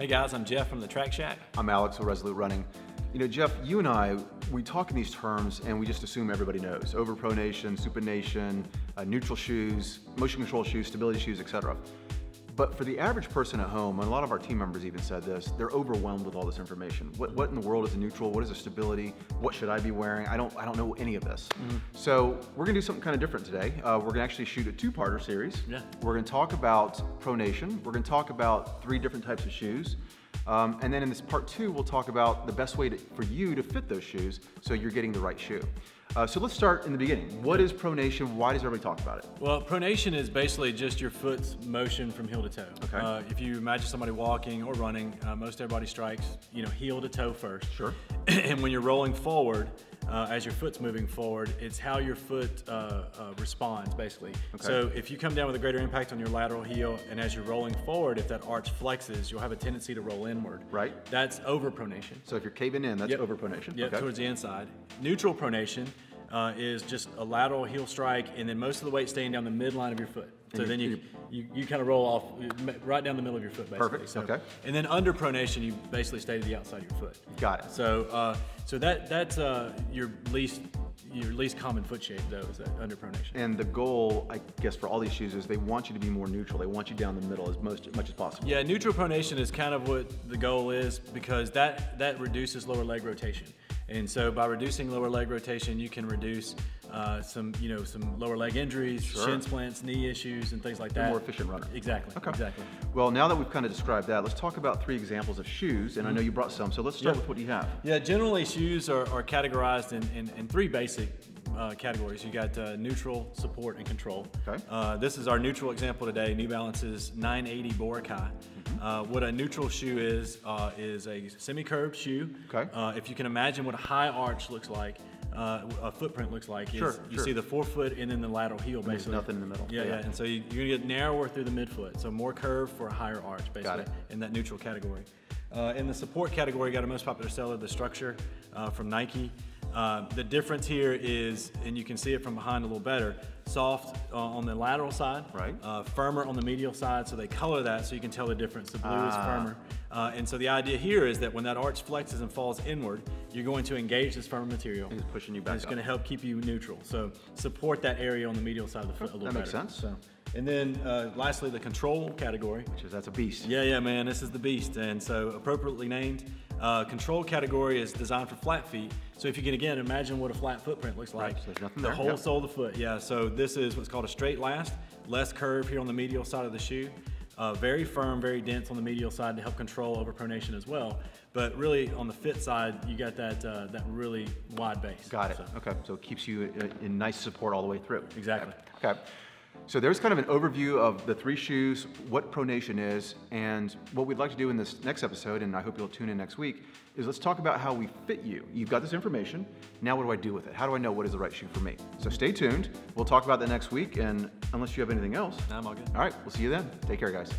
Hey guys, I'm Jeff from the Track Shack. I'm Alex with Resolute Running. You know, Jeff, you and I, we talk in these terms and we just assume everybody knows. Overpronation, supination, uh, neutral shoes, motion control shoes, stability shoes, etc. But for the average person at home, and a lot of our team members even said this, they're overwhelmed with all this information. What, what in the world is a neutral? What is a stability? What should I be wearing? I don't, I don't know any of this. Mm-hmm. So we're gonna do something kind of different today. Uh, we're gonna actually shoot a two-parter series. Yeah. We're gonna talk about pronation. We're gonna talk about three different types of shoes. Um, and then in this part two, we'll talk about the best way to, for you to fit those shoes so you're getting the right shoe. Uh, so let's start in the beginning. What is pronation? Why does everybody talk about it? Well, pronation is basically just your foot's motion from heel to toe. Okay. Uh, if you imagine somebody walking or running, uh, most everybody strikes, you know, heel to toe first. Sure. and when you're rolling forward, uh, as your foot's moving forward, it's how your foot uh, uh, responds, basically. Okay. So if you come down with a greater impact on your lateral heel, and as you're rolling forward, if that arch flexes, you'll have a tendency to roll inward. Right. That's overpronation. So if you're caving in, that's Yep. overpronation. Yep, okay. towards the inside. Neutral pronation uh, is just a lateral heel strike, and then most of the weight staying down the midline of your foot. So And then you- you, you, kind of roll off right down the middle of your foot, basically. Perfect, So, okay. And then under pronation, you basically stay to the outside of your foot. Got it. So, uh, so that that's uh, your least your least common foot shape, though, is that under pronation. And the goal, I guess, for all these shoes is they want you to be more neutral. They want you down the middle as most, as much as possible. Yeah, neutral pronation is kind of what the goal is because that that reduces lower leg rotation. And so by reducing lower leg rotation, you can reduce uh, some, you know, some lower leg injuries, Sure. shin splints, knee issues, and things like You're a that. more efficient runner. Exactly. Okay. Exactly. Well, now that we've kind of described that, let's talk about three examples of shoes. And I know you brought some, so let's start Yeah. with what you have. Yeah, generally shoes are, are categorized in, in, in three basic uh, categories. You got uh, neutral, support, and control. Okay. Uh, this is our neutral example today, New Balance's 980 Boracay. Uh, what a neutral shoe is, uh, is a semi-curved shoe. Okay. Uh, if you can imagine what a high arch looks like, uh, a footprint looks like, is Sure, you sure. see the forefoot and then the lateral heel there's basically. nothing in the middle. Yeah, Yeah. yeah. And so you, you're gonna get narrower through the midfoot, so more curve for a higher arch basically got it. in that neutral category. Uh, in the support category, you got our most popular seller, the Structure uh, from Nike. Uh, the difference here is, and you can see it from behind a little better, soft uh, on the lateral side, Right. uh, firmer on the medial side, so they color that so you can tell the difference. The blue is Ah. firmer. Uh, and so the idea here is that when that arch flexes and falls inward, you're going to engage this firmer material. And it's pushing you back it's up. going to help keep you neutral. So support that area on the medial side of the foot a little That makes better. sense. So, and then uh, lastly, the control category. Which is, that's a beast. Yeah, yeah, man, this is the beast. And so appropriately named, uh, control category is designed for flat feet. So if you can again imagine what a flat footprint looks like. so there's nothing the there, whole yeah. sole of the foot, yeah. So this is what's called a straight last, less curve here on the medial side of the shoe. Uh, very firm, very dense on the medial side to help control overpronation as well. But really on the fit side, you got that uh, that really wide base. Got it. So, Okay, so it keeps you in, in nice support all the way through. Exactly. Okay. So there's kind of an overview of the three shoes, what pronation is, and what we'd like to do in this next episode, and I hope you'll tune in next week, is let's talk about how we fit you. You've got this information. Now what do I do with it? How do I know what is the right shoe for me? So stay tuned. We'll talk about that next week, and unless you have anything else, I'm all good. all right, we'll see you then. Take care, guys.